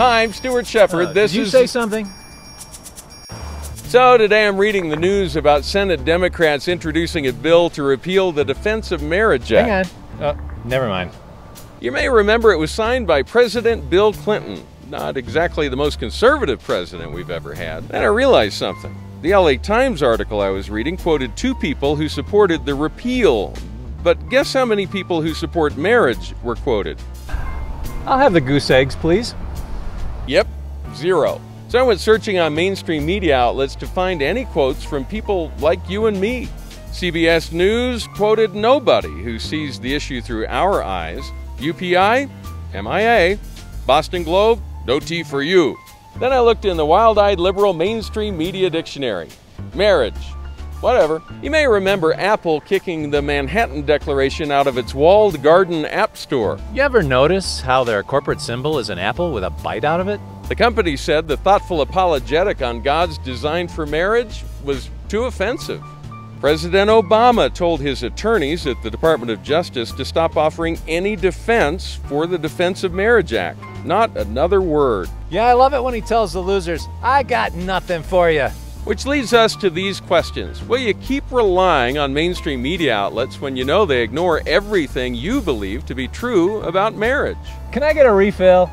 Hi, I'm Stuart Shepard. Uh, this did you is say something? So today I'm reading the news about Senate Democrats introducing a bill to repeal the Defense of Marriage Act. Hang on. Oh, never mind. You may remember it was signed by President Bill Clinton, not exactly the most conservative president we've ever had. Then I realized something. The LA Times article I was reading quoted two people who supported the repeal. But guess how many people who support marriage were quoted? I'll have the goose eggs, please. Yep, zero. So I went searching on mainstream media outlets to find any quotes from people like you and me. CBS News quoted nobody who sees the issue through our eyes. UPI, MIA. Boston Globe, no tea for you. Then I looked in the wild eyed liberal mainstream media dictionary. Marriage. Whatever. You may remember Apple kicking the Manhattan Declaration out of its walled garden app store. You ever notice how their corporate symbol is an apple with a bite out of it? The company said the thoughtful apologetic on God's design for marriage was too offensive. President Obama told his attorneys at the Department of Justice to stop offering any defense for the Defense of Marriage Act. Not another word. Yeah, I love it when he tells the losers, I got nothing for you. Which leads us to these questions. Will you keep relying on mainstream media outlets when you know they ignore everything you believe to be true about marriage? Can I get a refill?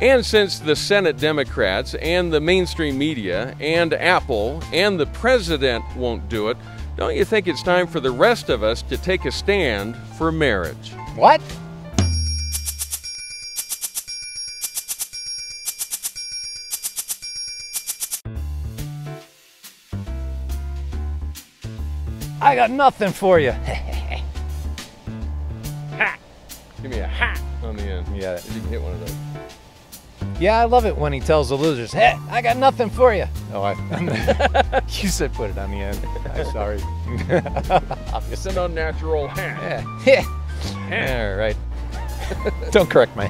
And since the Senate Democrats and the mainstream media and Apple and the president won't do it, don't you think it's time for the rest of us to take a stand for marriage? What? I got nothing for you. Ha! Give me a hat on the end. Yeah. If you can hit one of those. Yeah, I love it when he tells the losers, "Hey, I got nothing for you." Oh, I, you said put it on the end. I'm sorry. It's an unnatural hat. yeah. All right. Don't correct my.